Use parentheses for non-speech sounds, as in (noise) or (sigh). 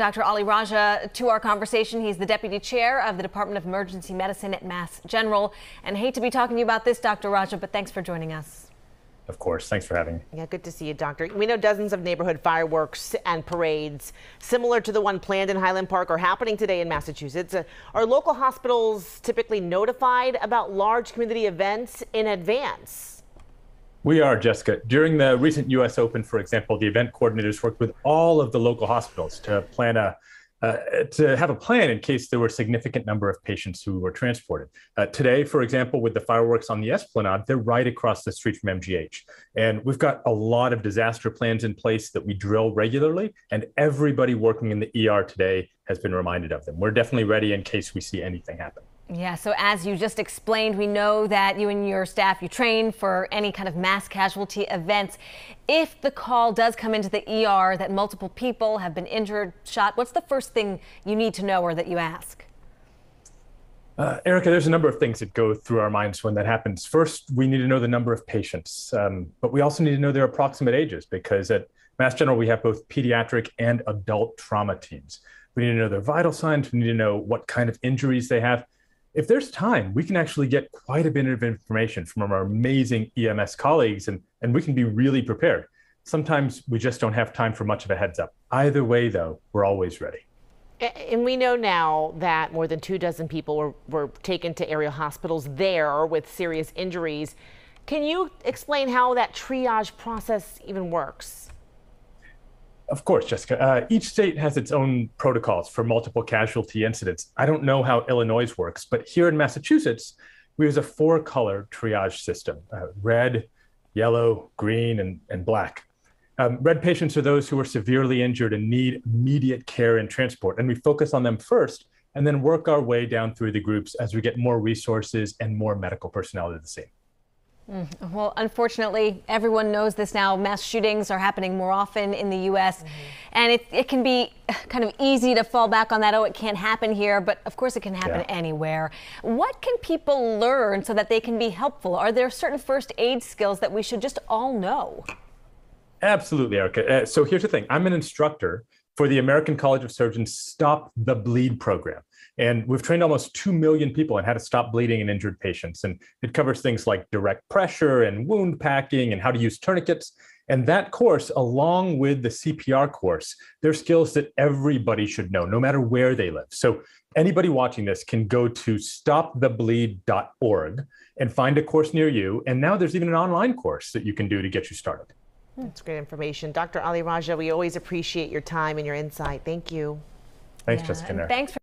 Dr. Ali Raja to our conversation. He's the deputy chair of the Department of Emergency Medicine at Mass General. And hate to be talking to you about this, Dr. Raja, but thanks for joining us. Of course. Thanks for having me. Yeah, good to see you, Doctor. We know dozens of neighborhood fireworks and parades, similar to the one planned in Highland Park, are happening today in Massachusetts. Uh, are local hospitals typically notified about large community events in advance? We are, Jessica. During the recent U.S. Open, for example, the event coordinators worked with all of the local hospitals to plan a uh, to have a plan in case there were a significant number of patients who were transported. Uh, today, for example, with the fireworks on the Esplanade, they're right across the street from MGH. And we've got a lot of disaster plans in place that we drill regularly, and everybody working in the ER today has been reminded of them. We're definitely ready in case we see anything happen. Yeah, so as you just explained, we know that you and your staff, you train for any kind of mass casualty events. If the call does come into the ER that multiple people have been injured, shot, what's the first thing you need to know or that you ask? Uh, Erica, there's a number of things that go through our minds when that happens. First, we need to know the number of patients, um, but we also need to know their approximate ages because at Mass General, we have both pediatric and adult trauma teams. We need to know their vital signs. We need to know what kind of injuries they have if there's time, we can actually get quite a bit of information from our amazing EMS colleagues and, and we can be really prepared. Sometimes we just don't have time for much of a heads up. Either way, though, we're always ready. And we know now that more than two dozen people were, were taken to area hospitals there with serious injuries. Can you explain how that triage process even works? Of course, Jessica. Uh, each state has its own protocols for multiple casualty incidents. I don't know how Illinois works, but here in Massachusetts, we use a four color triage system uh, red, yellow, green, and, and black. Um, red patients are those who are severely injured and need immediate care and transport, and we focus on them first and then work our way down through the groups as we get more resources and more medical personnel to the scene. Mm, well, unfortunately, everyone knows this now. Mass shootings are happening more often in the U.S., mm-hmm. and it, it can be (sighs) kind of easy to fall back on that. Oh, it can't happen here, but of course it can happen yeah. anywhere. What can people learn so that they can be helpful? Are there certain first aid skills that we should just all know? Absolutely, Erica. Uh, so here's the thing I'm an instructor for the American College of Surgeons Stop the Bleed program. And we've trained almost 2 million people on how to stop bleeding in injured patients. And it covers things like direct pressure and wound packing and how to use tourniquets. And that course, along with the CPR course, they're skills that everybody should know, no matter where they live. So anybody watching this can go to stopthebleed.org and find a course near you. And now there's even an online course that you can do to get you started. That's great information. Dr. Ali Raja, we always appreciate your time and your insight. Thank you. Thanks, yeah, Jessica. Thanks for